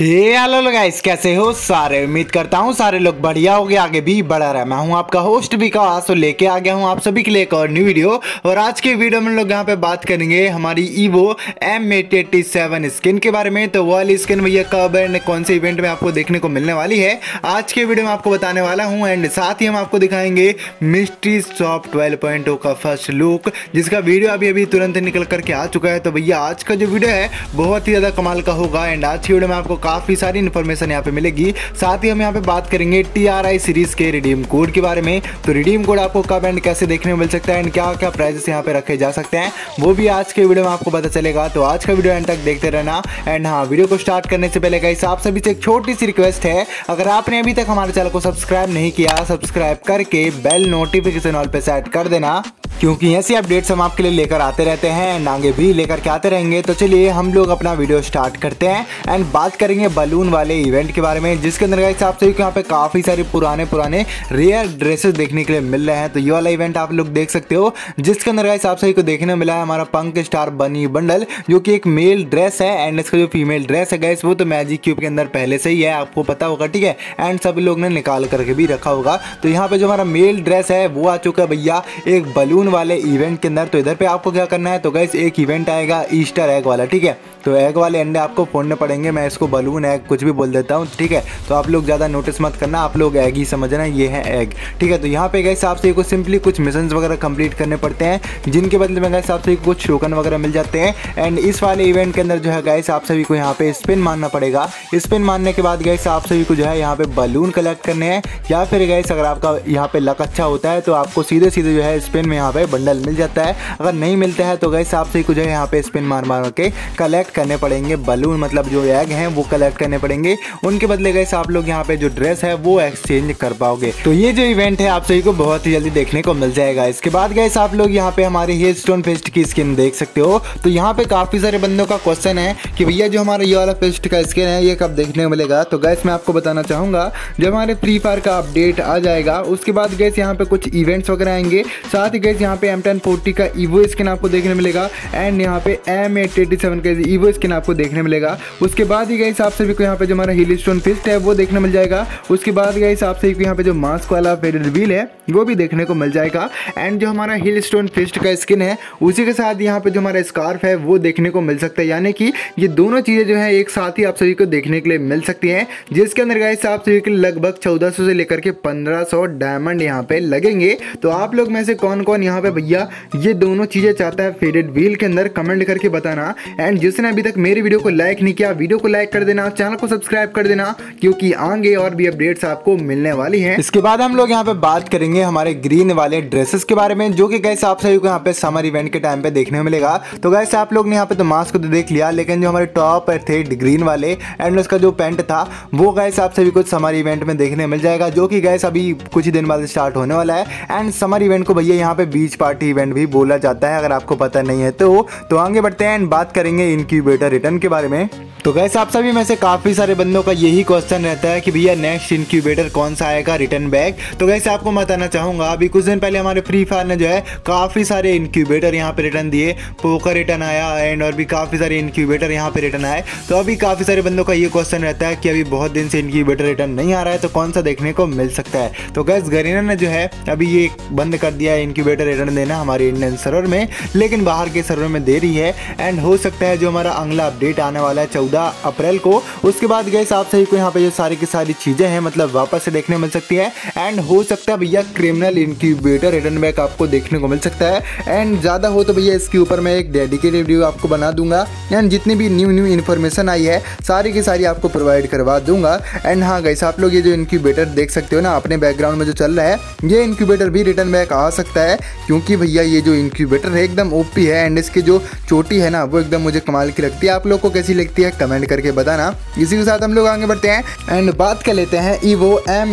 हे hello guys कैसे हो? सारे उम्मीद करता हूँ सारे लोग बढ़िया हो गए आगे भी बढ़ा रहा मैं हूँ आपका होस्ट विकास और लेके आ गया हूँ आप सभी के लिए एक और न्यू वीडियो और आज के वीडियो में लोग यहाँ पे बात करेंगे हमारी evo M eight seven skin के बारे में। तो वाली स्किन भैया कब एंड कौन से इवेंट में आपको देखने को मिलने वाली है। आज के वीडियो में आपको बताने वाला हूँ एंड साथ ही हम आपको दिखाएँगे मिस्ट्री शॉप ट्वेल्व का फ़र्स्ट लुक जिसका वीडियो अभी अभी तुरंत निकल करके आ चुका है। तो भैया, आज का जो वीडियो है, बहुत ही ज़्यादा कमाल का होगा। एंड आज की वीडियो में आपको काफ़ी इन्फॉर्मेशन यहाँ पे मिलेगी। साथ ही हम यहाँ पे बात करेंगे टी आर आई सीरीज़ के रिडीम कोड के बारे में। तो रिडीम कोड आपको कब एंड कैसे देखने मिल सकता है एंड क्या क्या प्राइजेस यहाँ पे रखे जा सकते हैं, वो भी आज के वीडियो में आपको पता चलेगा। तो आज का वीडियो एंड तक देखते रहना। एंड हाँ वीडियो को स्टार्ट करने से पहले कहीं आप सभी से एक छोटी सी रिक्वेस्ट है। अगर आपने अभी तक हमारे चैनल को सब्सक्राइब नहीं किया सब्सक्राइब करके बेल नोटिफिकेशन ऑल पे सेट कर देना। क्योंकि ऐसी अपडेट्स हम आपके लिए लेकर आते रहते हैं एंड आगे भी लेकर के आते रहेंगे। तो चलिए, हम लोग अपना वीडियो स्टार्ट करते हैं एंड बात करेंगे बलून वाले इवेंट के बारे में, जिसके अंदर सभी को यहाँ पे काफ़ी सारे पुराने पुराने रेयर ड्रेसेस देखने के लिए मिल रहे हैं। तो ये वाला इवेंट आप लोग देख सकते हो, जिसके अंदर आप सभी को देखने मिला है हमारा पंक स्टार बनी बंडल जो कि एक मेल ड्रेस है एंड इसका जो फीमेल ड्रेस है गाइस वो तो मैजिक क्यूब के अंदर पहले से ही है, आपको पता होगा, ठीक है? एंड सभी लोग ने निकाल करके भी रखा होगा। तो यहाँ पे जो हमारा मेल ड्रेस है, वो आ चुका है भैया, एक बलून वाले इवेंट के अंदर तो इधर पे आपको क्या करना है? तो गाइस एक इवेंट आएगा ईस्टर एग वाला, ठीक है? तो एग वाले अंडे आपको फोड़ने पड़ेंगे, मैं इसको बलून एग कुछ भी बोल देता हूँ, ठीक है? तो आप लोग ज़्यादा नोटिस मत करना, आप लोग एग ही समझना, ये है एग ठीक है? तो यहाँ पे गए हिसाब से को सिंपली कुछ मिशन वगैरह कंप्लीट करने पड़ते हैं, जिनके बदले में गए हिसाब से कुछ टोकन वगैरह मिल जाते हैं एंड इस वाले इवेंट के अंदर जो है गैस आप सभी को यहाँ पे स्पिन मारना पड़ेगा। स्पिन मारने के बाद गैस आप सभी को जो है यहाँ पे बलून कलेक्ट करने हैं, या फिर गैस अगर आपका यहाँ पे लक अच्छा होता है तो आपको सीधे सीधे जो है स्पिन में यहाँ पे बंडल मिल जाता है। अगर नहीं मिलता है तो गैस आप सभी को है, यहाँ पे स्पिन मार मार के कलेक्ट करने पड़ेंगे। बलून मतलब जो एग हैं, वो कलेक्ट करने पड़ेंगे। उनके बदले गए आप लोग यहाँ पे जो ड्रेस है, वो एक्सचेंज कर पाओगे। तो ये जो इवेंट है, आप सभी को बहुत ही जल्दी देखने को मिल जाएगा। इसके बाद गए आप लोग यहाँ पे हमारे हेयर स्टोन फेस्ट की स्किन देख सकते हो। तो यहाँ पे काफ़ी सारे बंदों का क्वेश्चन है कि भैया, जो हमारा ये वाला फेस्ट का स्किन है, ये कब देखने को मिलेगा? तो गैस मैं आपको बताना चाहूँगा, जब हमारे फ्री फायर का अपडेट आ जाएगा, उसके बाद गैस यहाँ पे कुछ इवेंट्स वगैरह आएँगे। साथ ही गैस यहाँ पे एम टेन फोर्टी का ईवो स्किन आपको देखने मिलेगा एंड यहाँ पे एम एट एटी सेवन का ईवो स्किन आपको देखने मिलेगा। उसके बाद ही गई आप सभी को यहाँ पे जो हमारा हिल स्टोन फिस्ट है, वो देखने मिल जाएगा। उसके बाद गई आप सभी को यहाँ पे जो मास्क वाला फेड रिवील है, वो भी देखने को मिल जाएगा। एंड जो हमारा हिल स्टोन फिस्ट का स्किन है, उसी के साथ यहाँ पे जो हमारा स्कार्फ है, वो देखने को मिल सकता है। यानी कि ये दोनों चीज़ें जो है, एक साथ ही आप सभी को देखने के लिए मिल सकती हैं, जिसके अंदर गाइस आप सभी के लगभग चौदह से लेकर के पंद्रह डायमंड यहाँ पे लगेंगे। तो आप लोग में से कौन कौन यहाँ पे भैया, ये दोनों चीज़ें चाहता है फेडेड व्हील के अंदर कमेंट करके बताना। एंड जिसने अभी तक मेरी वीडियो को लाइक नहीं किया वीडियो को लाइक कर देना चैनल को सब्सक्राइब कर देना, क्योंकि आगे और भी अपडेट्स आपको मिलने वाली हैं। इसके बाद हम लोग यहाँ पे बात करेंगे हमारे ग्रीन वाले ड्रेसेस के बारे में, जो कि गैस आप सभी को यहाँ पे समर इवेंट के टाइम पे देखने मिलेगा। तो गैस आप लोग ने यहाँ पे तो मास्क तो देख लिया, लेकिन जो हमारे टॉप थे ग्रीन वाले एंड उसका जो पेंट था, वो गैस आप सभी को समर इवेंट में देखने मिल जाएगा, जो कि गैस अभी कुछ ही दिन बाद स्टार्ट होने वाला है। एंड समर इवेंट को भैया यहाँ पे बीच पार्टी इवेंट भी बोला जाता है, अगर आपको पता नहीं है तो। तो आगे बढ़ते हैं एंड बात करेंगे इनक्यूबेटर रिटर्न के बारे में। तो गैस आप सभी में से काफ़ी सारे बंदों का यही क्वेश्चन रहता है कि भैया नेक्स्ट इनक्यूबेटर कौन सा आएगा रिटर्न बैक तो गैस आपको बताना चाहूँगा, अभी कुछ दिन पहले हमारे फ्री फायर ने जो है काफ़ी सारे इनक्यूबेटर यहाँ पे रिटर्न दिए। पोकर रिटर्न आया एंड और भी काफ़ी सारे इनक्यूबेटर यहाँ पे रिटर्न आए। तो अभी काफ़ी सारे बंदों का ये क्वेश्चन रहता है कि अभी बहुत दिन से इनक्यूबेटर रिटर्न नहीं आ रहा है तो कौन सा देखने को मिल सकता है? तो गैस गरीना ने जो है अभी ये बंद कर दिया है इनक्यूबेटर रिटर्न देना हमारे इंडियन सर्वर में, लेकिन बाहर के सर्वर में दे रही है। एंड हो सकता है जो हमारा अगला अपडेट आने वाला है चौदह अप्रैल को। उसके बाद गए आप सही को यहाँ पे जो सारी की सारी चीज़ें हैं मतलब वापस से देखने मिल सकती है। एंड हो सकता है भैया क्रिमिनल इनक्यूबेटर रिटर्न बैक आपको देखने को मिल सकता है। एंड ज़्यादा हो तो भैया इसके ऊपर मैं एक डेडिकेटेड वीडियो आपको बना दूँगा। एंड जितनी भी न्यू न्यू इन्फॉर्मेशन आई है, सारी की सारी आपको प्रोवाइड करवा दूँगा। एंड हाँ गैस आप लोग ये जो इनक्यूबेटर देख सकते हो ना, अपने बैकग्राउंड में जो चल रहा है, ये इनक्यूबेटर भी रिटर्न बैक आ सकता है। क्योंकि भैया ये जो इंक्यूबेटर है एकदम ओपी है एंड इसकी जो चोटी है ना, वो एकदम मुझे कमाल की लगती है। आप लोग को कैसी लगती है? कमेंट करके बताना। इसी के साथ हम लोग आगे बढ़ते हैं एंड बात कर लेते हैं ईवो एम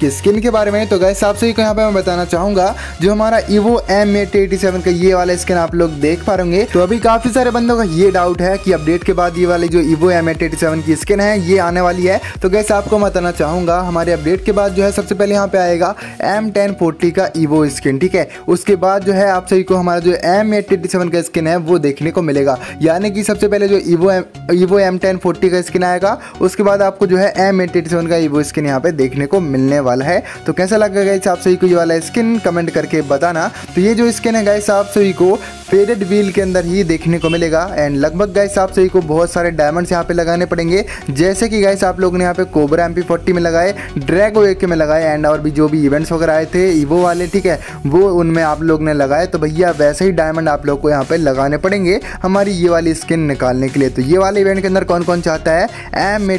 की स्किन के बारे में। तो गैस आप यहाँ पे मैं बताना चाहूँगा, जो हमारा ईवो एम का ये वाला स्किन आप लोग देख पा रहे तो अभी काफ़ी सारे बंदों का ये डाउट है कि अपडेट के बाद ये वाली जो ईवो एम एट की स्किन है, ये आने वाली है। तो गैस आपको मैं बताना चाहूँगा, हमारे अपडेट के बाद जो है, सबसे पहले यहाँ पे आएगा एम टेन फोर्टी का ईवो स्किन ठीक है? उसके बाद जो है आप सभी को हमारा जो एम एट एटी सेवन का स्किन है, वो देखने को मिलेगा। यानी कि सबसे पहले जो evo M evo M ten forty का स्किन आएगा, उसके बाद आपको जो है एम एट्टी सेवन का ईवो स्किन यहाँ पे देखने को मिलने वाला है। तो कैसा लगेगा इस आप सभी को ये वाला स्किन कमेंट करके बताना। तो ये जो स्किन है गाइस आप सभी को फेडेड व्हील के अंदर ही देखने को मिलेगा। एंड लगभग गाइस आप सभी को बहुत सारे डायमंड्स यहाँ पे लगाने पड़ेंगे। जैसे कि गाइस आप लोग ने यहाँ पे कोबरा एम पी में लगाए ड्रैगो एक में लगाए एंड और भी जो भी इवेंट्स वगैरह आए थे ईवो वाले, ठीक है, वो उनमें आप लोग ने लगाए। तो भैया, वैसे ही डायमंड आप लोग को यहाँ पे लगाने पड़ेंगे हमारी ये वाली स्किन निकालने के लिए। तो ये वाले इवेंट के अंदर कौन कौन चाहता है? एम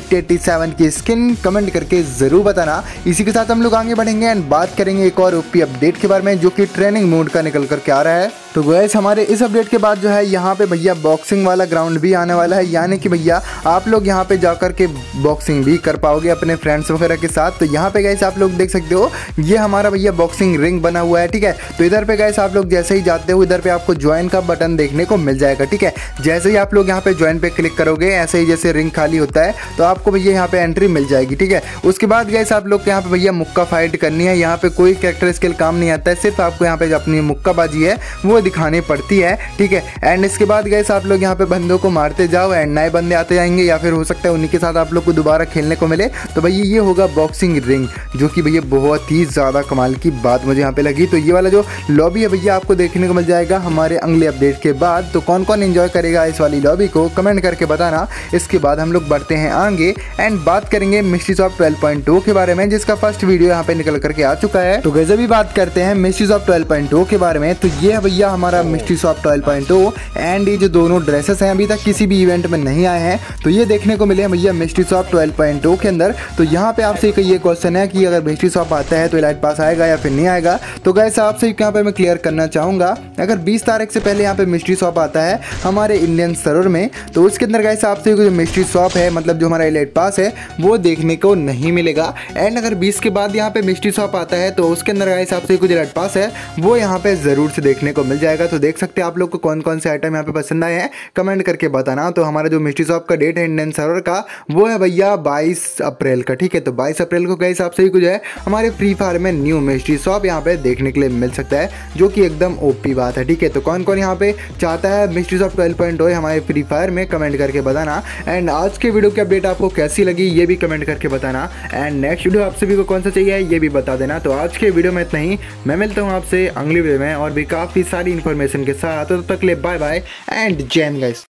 की स्किन कमेंट करके ज़रूर बताना। इसी के साथ हम लोग आगे बढ़ेंगे एंड बात करेंगे एक और ओपी अपडेट के बारे में, जो कि ट्रेनिंग मोड का निकल करके आ रहा है। तो गैस हमारे इस अपडेट के बाद जो है यहाँ पे भैया बॉक्सिंग वाला ग्राउंड भी आने वाला है। यानी कि भैया, आप लोग यहाँ पे जाकर के बॉक्सिंग भी कर पाओगे अपने फ्रेंड्स वगैरह के साथ। तो यहाँ पे गैस आप लोग देख सकते हो, ये हमारा भैया बॉक्सिंग रिंग बना हुआ है, ठीक है? तो इधर पे गैस आप लोग जैसे ही जाते हो, इधर पे आपको ज्वाइन का बटन देखने को मिल जाएगा, ठीक है? जैसे ही आप लोग यहाँ पे ज्वाइन पे क्लिक करोगे, ऐसे ही जैसे रिंग खाली होता है तो आपको भैया यहाँ पे एंट्री मिल जाएगी, ठीक है? उसके बाद गैस आप लोग यहाँ पे भैया मुक्का फाइट करनी है। यहाँ पे कोई कैरेक्टर स्किल काम नहीं आता है, सिर्फ़ आपको यहाँ पे अपनी मुक्काबाजी है, वो दिखानी पड़ती है, ठीक है? एंड इसके बाद गैस आप लोग यहाँ पे बंदों को मारते जाओ एंड नए बंदे आते जाएँगे, या फिर हो सकता है उन्हीं के साथ आप लोग को दोबारा खेलने को मिले। तो भैया, ये होगा बॉक्सिंग रिंग जो कि भैया बहुत ही ज़्यादा कमाल की बात मुझे यहाँ पे लगी। तो ये वाला जो लॉबी है भैया, आपको देखने को मिल जाएगा हमारे अगले अपडेट के बाद। तो कौन कौन इन्जॉय करेगा इस वाली लॉबी को कमेंट करके बताना। इसके बाद हम लोग बढ़ते हैं आगे एंड बात करेंगे मिस्ट्रीज ऑफ़ ट्वेल्व के बारे में, जिसका फ़र्स्ट वीडियो यहाँ पे निकल करके आ चुका है। तो गैसे भी बात करते हैं मिस्ट्रीज ऑफ़ ट्वेल्व के बारे में। तो ये है भैया हमारा mysteries of twelve point two and ये जो दोनों ड्रेसेस हैं, अभी तक किसी भी इवेंट में नहीं आए हैं तो ये देखने को मिले भैया mystery shop twelve point two के अंदर। तो यहाँ पे आपसे एक ये क्वेश्चन है कि अगर मिस्ट्री शॉप आता है तो इलाइट पास आएगा या फिर नहीं आएगा? तो गैस आपसे यहाँ पे मैं क्लियर करना चाहूँगा, अगर बीस तारीख से पहले यहाँ पे मिस्ट्री शॉप आता है हमारे इंडियन सर्वर में तो उसके अंदर गैस आपसे जो मिस्ट्री शॉप है मतलब जो हमारा इलाइट पास है, वो देखने को नहीं मिलेगा। एंड अगर बीस के बाद यहाँ पे मिस्ट्री शॉप आता है तो उसके अंदर गैस आपसे कुछ इलाइट पास है, वो यहाँ पे ज़रूर से देखने को मिल जाएगा। तो देख हैं आप लोग को कौन कौन से आइटम यहाँ पे पसंद आए हैं? कमेंट करके बताना। तो हमारा जो मिस्ट्री शॉप का डेट है इंडियन सर्वर का, वो है भैया 22 अप्रैल का, ठीक है? तो 22 अप्रैल को गए हिसाब से ही कुछ है। हमारे फ्री फायर में न्यू मिस्ट्री शॉप यहाँ पे देखने के लिए मिल सकता है, जो कि एकदम ओपी बात है, ठीक है? तो कौन कौन यहाँ पे चाहता है मिस्ट्री शॉप ट्वेल्व पॉइंट हमारे फ्री फायर में कमेंट करके बताना। एंड आज के वीडियो की अपडेट आपको कैसी लगी, ये भी कमेंट करके बताना। एंड नेक्स्ट वीडियो आप सभी को कौन सा चाहिए ये भी बता देना। तो आज के वीडियो में इतना ही। मैं मिलता हूँ आपसे अगली वीडियो में, और भी काफ़ी सारी इन्फॉर्मेशन के साथ तो तब तक ले बाय बाय एंड जैन गाइस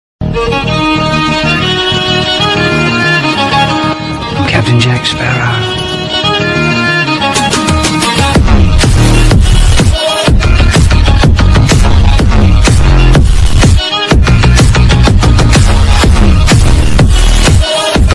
Captain Jack Sparrow.